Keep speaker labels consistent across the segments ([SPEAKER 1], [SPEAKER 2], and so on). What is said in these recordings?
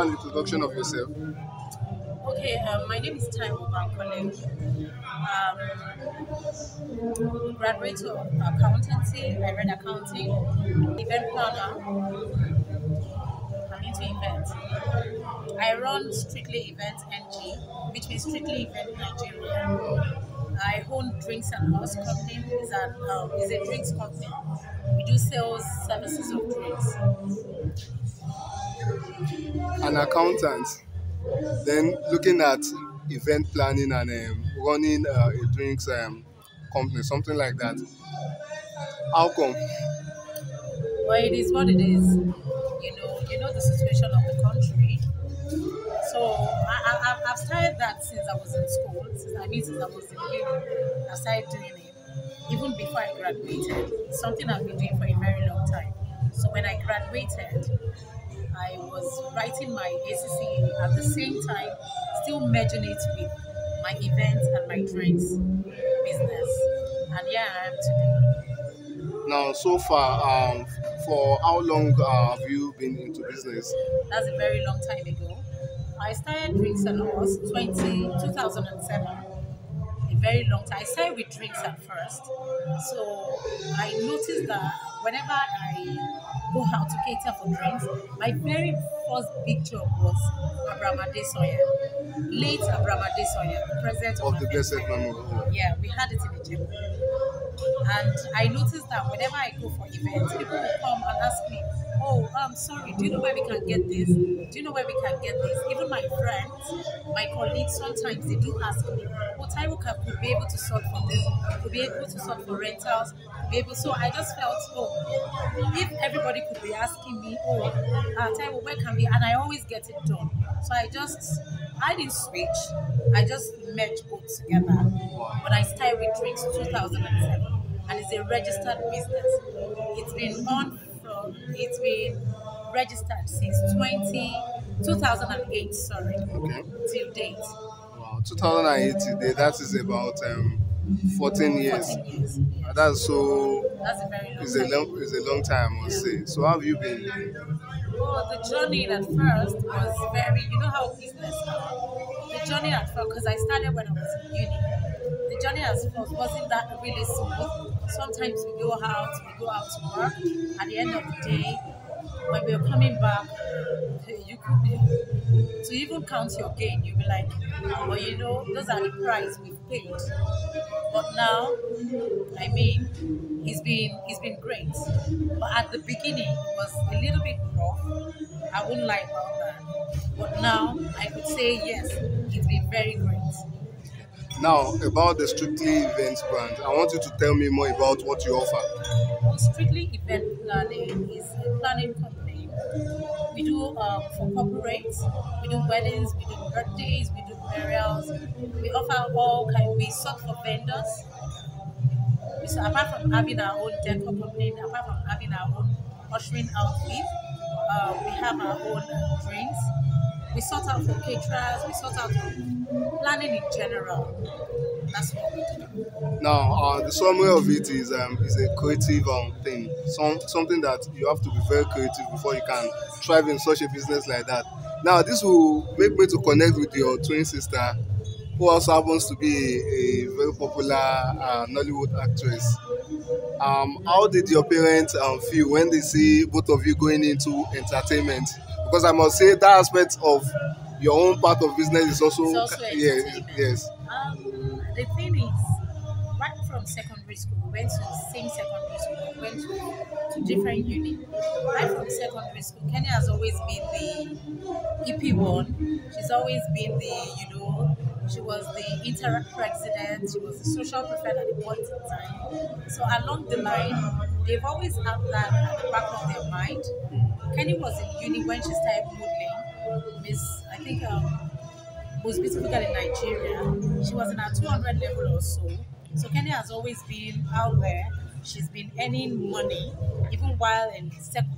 [SPEAKER 1] an introduction of yourself?
[SPEAKER 2] Okay, um, my name is Taiwo Bankole. Um, graduate of accountancy. I read accounting, event planner. I'm into events. I run Strictly Events NG, which means Strictly Event Nigeria. I own Drinks and House Company. an um, is a drinks company. We do sales services of drinks.
[SPEAKER 1] An accountant. Then looking at event planning and um, running uh, a drinks um, company, something like that. How come?
[SPEAKER 2] Well, it is what it is. You know, you know the situation of the country. So I, I, I've started that since I was in school. Since I mean, since I was in uni, I started doing. Even before I graduated, it's something I've been doing for a very long time. So when I graduated, I was writing my ACCA at the same time, still merging it with my events and my drinks business. And yeah, I am today.
[SPEAKER 1] Now, so far, um, for how long uh, have you been into business?
[SPEAKER 2] That's a very long time ago. I started drinks and us 20, 2007. Very long time. I started with drinks at first. So I noticed that whenever I go out to cater for drinks, my very first big job was Abraham Adesanya. Late Abraham Adesanya, the president of,
[SPEAKER 1] Of the blessed memory.
[SPEAKER 2] Yeah, we had it in Ijebu. And I noticed that whenever I go for events, people will come and ask me, Oh, I'm sorry, do you know where we can get this? Do you know where we can get this? Even my friends, my colleagues, sometimes they do ask me, Oh, Taiwo can could be able to sort for this, could be able to sort for rentals, be. So I just felt, Oh, if everybody could be asking me, Oh, uh, Taiwo, where can we? And I always get it done. So I just, I didn't switch, I just merged both together. But I started with drinks 2007 and it's a registered business. It's been on from it's been registered since 20, 2008, sorry,
[SPEAKER 1] Okay.
[SPEAKER 2] till date.
[SPEAKER 1] Wow, 2008 today, that is about um, 14 years.
[SPEAKER 2] 14 years.
[SPEAKER 1] That's so,
[SPEAKER 2] That's a very long
[SPEAKER 1] it's a long, it's a long time, I must say. So, how have you been?
[SPEAKER 2] Well, the journey at first was very, you know how business. The journey at first, because I started when I was in uni, the journey at first wasn't that really smooth. Sometimes we go out, we go out to work. At the end of the day, when we are coming back, eh, you could be, to even count your gain, you'll be like, oh, well, you know, those are the price we've paid. But now, I mean, he's been it's been great. But at the beginning, it was a little bit rough. I wouldn't lie about that. But now, I could say yes, it's been very great.
[SPEAKER 1] Now, about the Strictly Events brand, I want you to tell me more about what you offer.
[SPEAKER 2] Strictly Event Planning is a planning company. We do um, for corporates, we do weddings, we do birthdays, we do burials. We offer all kind. We sort for vendors. So apart from having our own decor company, apart from having our own ushering outfit, uh, we have our own drinks. We sort out for caterers. We sort out for planning in general. That's what we do.
[SPEAKER 1] Now, uh, the summary of it is um, is a creative um, thing, some something that you have to be very creative before you can thrive in such a business like that. Now, this will make me to connect with your twin sister, who also happens to be a, a very popular uh, Nollywood actress. Um, how did your parents um, feel when they see both of you going into entertainment? Because I must say that aspect of your own part of business is also,
[SPEAKER 2] also
[SPEAKER 1] yes, yes.
[SPEAKER 2] Um, the thing is, right from secondary school, we went to the same secondary school, we went to, to different uni. Right from secondary school, Kehinde has always been the EP one. She's always been the, you know, she was the interact president, she was the social prefect at the point in time. So along the line, they've always had that at the back of their mind. Kenny was in uni when she started modeling. Miss, I think um, most beautiful in Nigeria. She was in her 200 level or so. So Kehinde has always been out there. She's been earning money even while in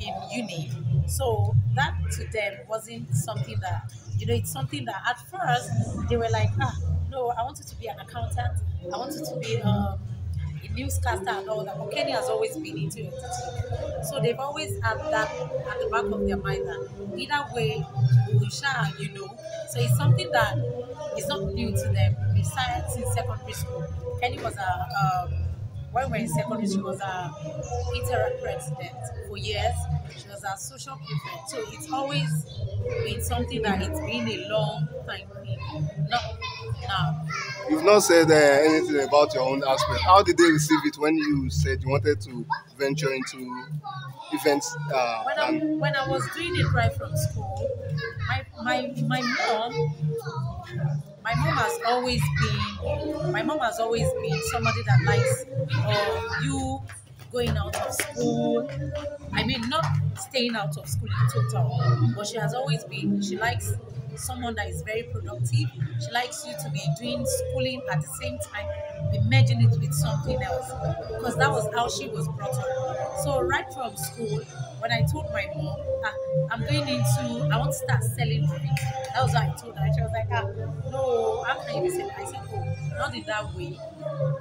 [SPEAKER 2] in uni. So that to them wasn't something that you know. It's something that at first they were like, ah, no, I wanted to be an accountant. I wanted to be um, a newscaster and all that, but Kenny has always been into entertainment. So they've always had that at the back of their mind that either way, we shall, you know. So it's something that is not new to them. They started since secondary school. Kenny was a, um, when we were in secondary school, was a interact president for years. She was a social prefect. So it's always been something that it's been a long time. Not now.
[SPEAKER 1] You've not said uh, anything about your own aspect. How did they receive it when you said you wanted to venture into events? Uh,
[SPEAKER 2] when I
[SPEAKER 1] and
[SPEAKER 2] when I was doing it right from school, my my my mom my mom has always been my mom has always been somebody that likes uh, you going out of school. I mean not staying out of school in total, but she has always been she likes someone that is very productive. She likes you to be doing schooling at the same time, be merging it with something else. Because that was how she was brought up. So right from school, when I told my mom, ah, I'm going into, I want to start selling drinks. That was what I told her. She was like, ah, no, how can you be? I said, oh, not in that way.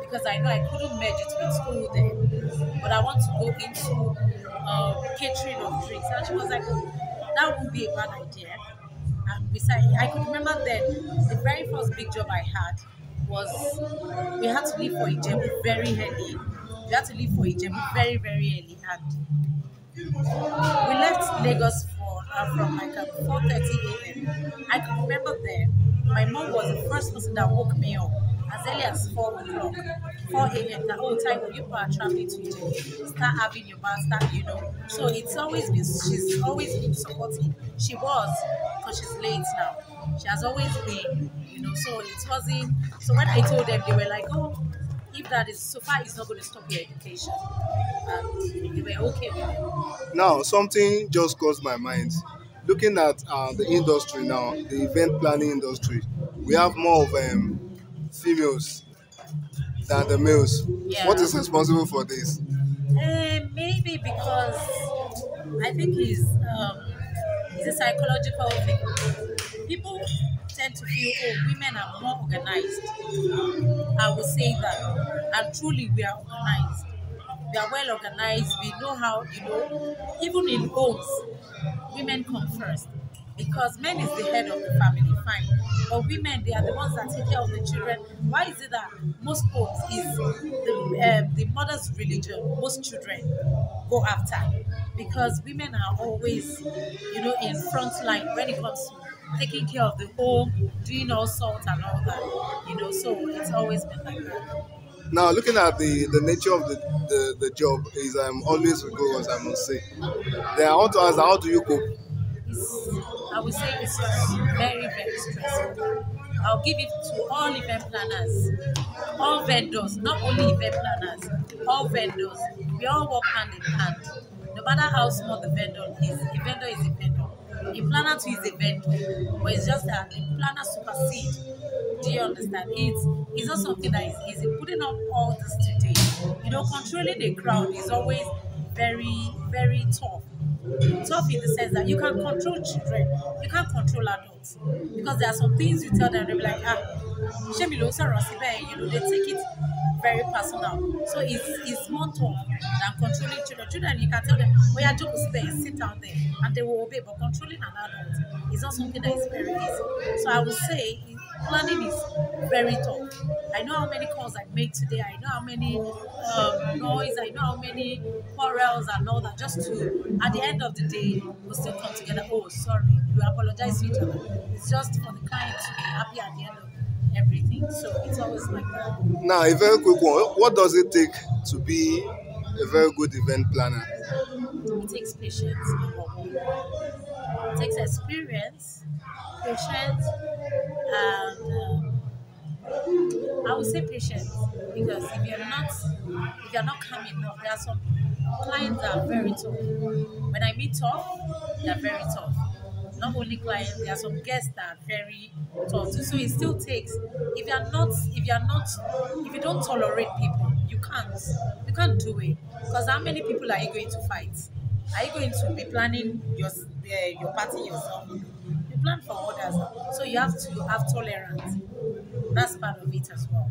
[SPEAKER 2] Because I know I couldn't merge it with school then. But I want to go into uh, catering of drinks. And she was like, oh, that would be a bad idea. Besides, I could remember then the very first big job I had was we had to leave for Ijebu very early. We had to leave for Ijebu very, very early. And we left Lagos for uh, from like uh, 4.30 a.m. I can remember then, my mom was the first person that woke me up as early as 4 o'clock, 4 a.m. That whole time when you are traveling to Ijebu, start having your bath, start, you know. So it's always been, she's always been supportive. She was, because she's late now. She has always been, you know, so it wasn't, so when I told them, they were like, oh, if that is, so far it's not going to stop your education. And they were okay with it.
[SPEAKER 1] now something just crossed my mind. Looking at uh, the industry now, the event planning industry, we have more of um, females than the males.
[SPEAKER 2] Yeah.
[SPEAKER 1] What is responsible for this?
[SPEAKER 2] Uh, maybe because I think it's um, it's a psychological thing. People tend to feel, oh, women are more organized. I would say that, and truly, we are organized. We are well organized. We know how, you know, even in homes, women come first because men is the head of the family, fine. But women, they are the ones that take care of the children. Why is it that most homes is the um, the mother's religion? Most children go after because women are always, you know, in front line when it comes to taking care of the home, doing all sorts and all that. You know, so it's always been like that.
[SPEAKER 1] Now, looking at the, the nature of the, the, the job is um, always rigorous, I must say. Then I want to ask, how do you cope?
[SPEAKER 2] It's, I would say it's very, very stressful. I'll give it to all event planners, all vendors, not only event planners, all vendors. We all work hand in hand. No matter how small the vendor is, a vendor is a vendor. A planner too is a vendor, but it's just that the planner supersede. Do you understand? It's it's not something that is easy. Putting up all this today, you know, controlling the crowd is always very, very tough. Tough in the sense that you can control children, you can't control adults. Because there are some things you tell them, they'll be like, ah, Shemi lo sọ̀rọ̀ síbẹ̀, you know, they take it very personal. So it's, it's more tough than controlling children. Children, you can tell them, oh yeah, jókòó síbẹ̀, you sit down there, and they will obey. But controlling an adult is not something that is very easy. So I would say planning is very tough. I know how many calls I made today. I know how many um, noise. I know how many quarrels and all that. Just to, at the end of the day, we'll still come together. Oh, sorry, we apologize to each other. It's just for the client to be happy at the end of everything. So it's always like that.
[SPEAKER 1] Now, a very quick one. What does it take to be a very good event planner?
[SPEAKER 2] It takes patience. It takes experience, patience, um, I would say patience because if you're not if you're not calm enough, there are some clients that are very tough. When I mean tough, they are very tough. Not only clients, there are some guests that are very tough too. So it still takes if you're not if you're not if you don't tolerate people, you can't you can't do it. Because how many people are you going to fight? Are you going to be planning your uh, your party yourself? Plan for others, so you have to have tolerance. that's part of it as well.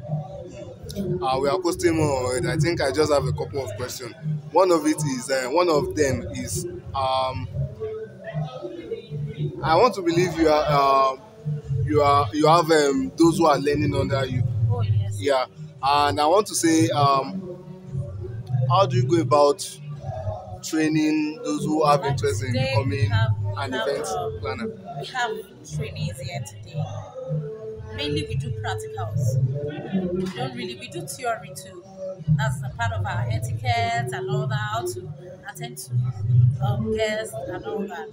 [SPEAKER 1] Uh, we are posting more already. I think I just have a couple of questions. One of it is uh, one of them is um, I want to believe you are um you are you have um, those who are learning under you.
[SPEAKER 2] Oh yes.
[SPEAKER 1] Yeah, and I want to say um, how do you go about training those who have interest in becoming an
[SPEAKER 2] have,
[SPEAKER 1] event
[SPEAKER 2] um,
[SPEAKER 1] planner?
[SPEAKER 2] We have trainees here today. Mainly we do practicals. We don't really we do theory too. That's a part of our etiquette and all that, how to attend to um, guests and all that.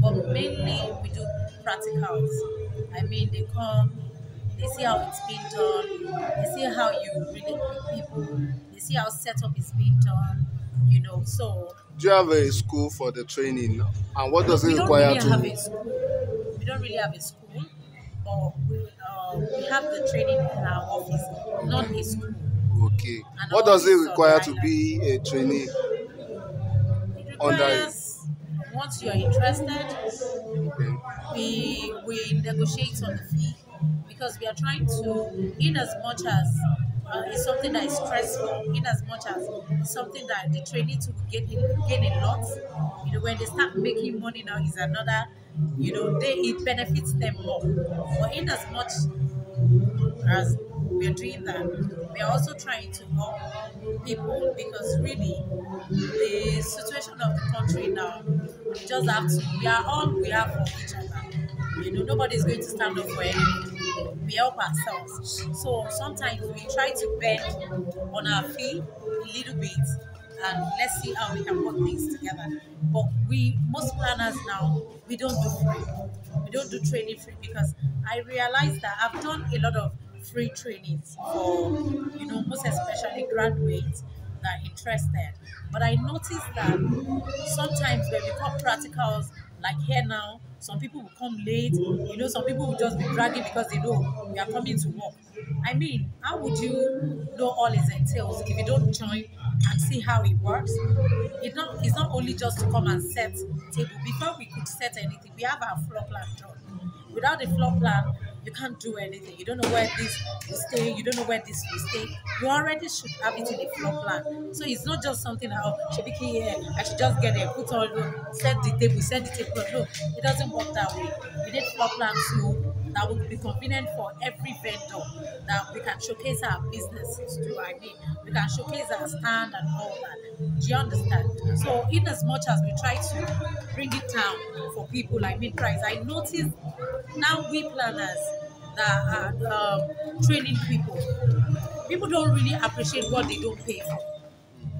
[SPEAKER 2] But mainly we do practicals. I mean they come, they see how it's being done, they see how you relate with people, they see how setup is being done, you know. So
[SPEAKER 1] Do you have a school for the training, and what does it
[SPEAKER 2] we don't
[SPEAKER 1] require
[SPEAKER 2] really have
[SPEAKER 1] to?
[SPEAKER 2] a school. We don't really have a school, but we, uh, we have the training in our office, not a school.
[SPEAKER 1] Okay,
[SPEAKER 2] And
[SPEAKER 1] what does it require to be a trainee?
[SPEAKER 2] It
[SPEAKER 1] Under it.
[SPEAKER 2] once you are interested,
[SPEAKER 1] Okay.
[SPEAKER 2] we we negotiate on the fee because we are trying to, in as much as uh, it's something that is stressful, in as much as it's something that the trainee to gain gain a lot. You know, when they start making money now is another. You know, they it benefits them more. But in as much as we are doing that, we are also trying to help people because really the situation of the country now, we just have to, we are all we have for each other. You know, nobody's going to stand up for anything. We help ourselves. So sometimes we try to bend on our feet a little bit and let's see how we can work things together. But we, most planners now, we don't do free. We don't do training free because I realize that I've done a lot of free trainings for, you know, most especially graduates that are interested. But I noticed that sometimes when we come practicals, like here now, some people will come late. You know, some people will just be dragging because they know we are coming to work. I mean, how would you know all its entails if you don't join and see how it works? It not it's not only just to come and set table. Before we could set anything, we have our floor plan done. Without the floor plan, you can't do anything. You don't know where this will stay. You don't know where this will stay. You already should have it in the floor plan. So it's not just something that oh, be here. I should just get there, put all set the table, set the table. No, it doesn't work that way. We need floor plan too that will be convenient for every vendor that we can showcase our businesses to. I mean, we can showcase our stand and all that. Do you understand? So, in as much as we try to bring it down for people like mid price, I noticed now we planners that are um, training people, people don't really appreciate what they don't pay for.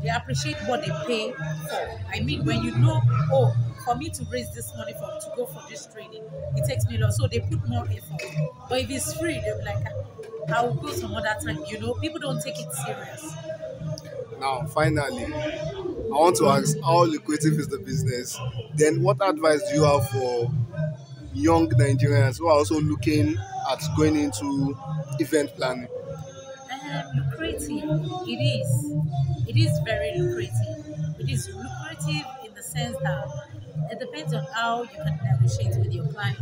[SPEAKER 2] They appreciate what they pay for. I mean, when you know, oh, for me to raise this money for to go for this training, it takes me a lot. So they put more effort. But if it's free, they'll be like, "Ah, I will go some other time. You know, people don't take it serious.
[SPEAKER 1] Now, finally, I want to ask how lucrative is the business? Then, what advice do you have for young Nigerians who are also looking at going into event planning?
[SPEAKER 2] Um, lucrative, it is. It is very lucrative. It is lucrative in the sense that it depends on how you can negotiate with your clients,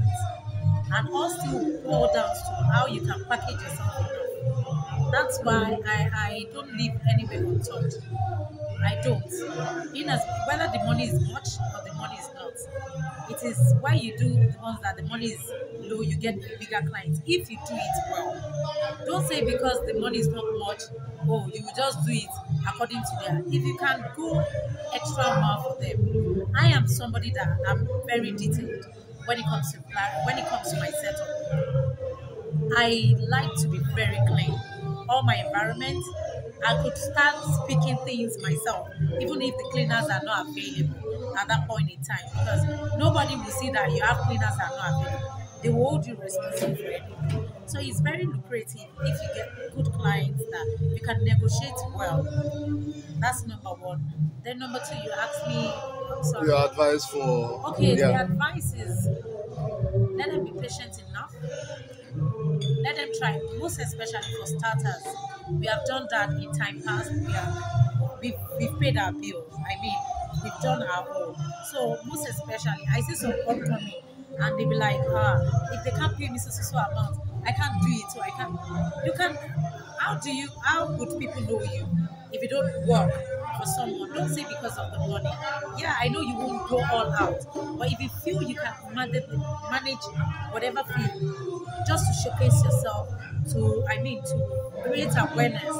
[SPEAKER 2] and also boil down to how you can package yourself. That's why I, I don't leave anywhere untouched. I don't. In as whether the money is much or the money is not. It is why you do the ones that the money is low, you get bigger clients. If you do it well. Don't say because the money is not much, oh, you will just do it according to their. If you can go extra mile for them, I am somebody that I'm very detailed when it comes to when it comes to my setup. I like to be very clean. All my environment, I could start speaking things myself, even if the cleaners are not available at that point in time, because nobody will see that you have cleaners that are not available. They will hold you responsible for anything. So it's very lucrative if you get good clients that you can negotiate well. That's number one. Then number two, you asked me. Sorry.
[SPEAKER 1] Your advice for
[SPEAKER 2] Okay, the advice is let them be patient enough. Let them try, most especially for starters. We have done that in time past. We have we've, we've paid our bills. I mean, we've done our own. So most especially, I see some upcoming and they be like, ah, if they can't pay me so so so amount, I can't do it, so I can't. You can. How do you? How would people know you if you don't work for someone? Don't say because of the money. Yeah, I know you won't go all out, but if you feel you can manage manage whatever fee, just to showcase yourself, to I mean to create awareness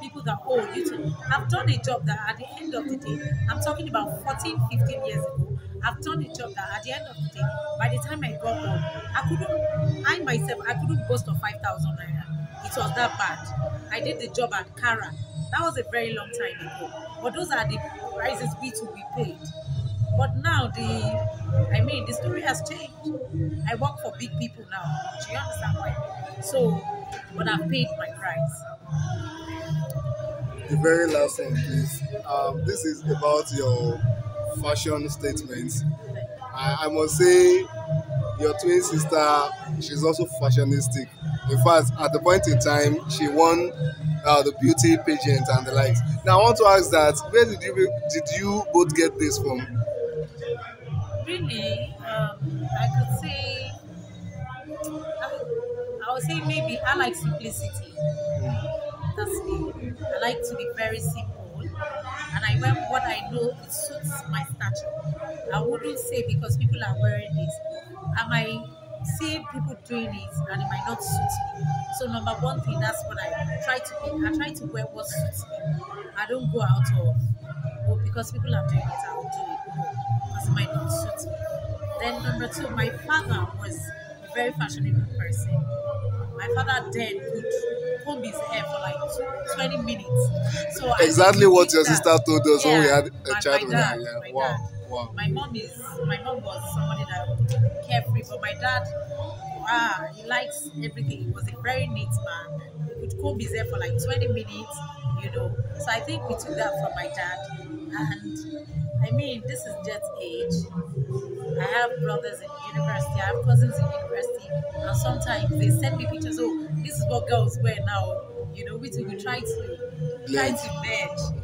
[SPEAKER 2] people that oh you too. I've done a job that at the end of the day, I'm talking about 14, 15 years ago. I've done a job that at the end of the day, by the time I got home, I couldn't, I myself, I couldn't boast of 5,000 naira. It was that bad. I did the job at Kara. That was a very long time ago. But those are the prices we to be paid. But now the, I mean, the story has changed. I work for big people now. Do you understand why? So, but I've paid my price.
[SPEAKER 1] The very last one, please. Um, this is about your fashion statements. I, I must say, your twin sister, she's also fashionistic. In fact, at the point in time, she won uh, the beauty pageant and the likes. Now, I want to ask that where did you did you both get this from?
[SPEAKER 2] Really, um, I could say, I, I would say maybe I like simplicity. I like to be very simple, and I wear what I know it suits my stature. I wouldn't say because people are wearing this. I might see people doing it and it might not suit me. So number one thing, that's what I try to be. I try to wear what suits me. I don't go out of oh because people are doing it, I will do it. Because it might not suit me. Then number two, my father was a very fashionable person. My father then could comb his hair for like 20 minutes. So
[SPEAKER 1] Exactly what your
[SPEAKER 2] that-
[SPEAKER 1] sister told us when we had a chat
[SPEAKER 2] my
[SPEAKER 1] with her. Yeah.
[SPEAKER 2] my
[SPEAKER 1] Wow.
[SPEAKER 2] dad.
[SPEAKER 1] Wow.
[SPEAKER 2] My mom is my mom was somebody that carefree, but my dad, ah, he likes everything. He was a very neat man. He would comb his hair for like 20 minutes, you know. So I think we took that from my dad. And I mean, this is just age. I have brothers in university, I have cousins in university, and sometimes they send me pictures. Oh, this is what girls wear now. You know, we too, we try to try to merge.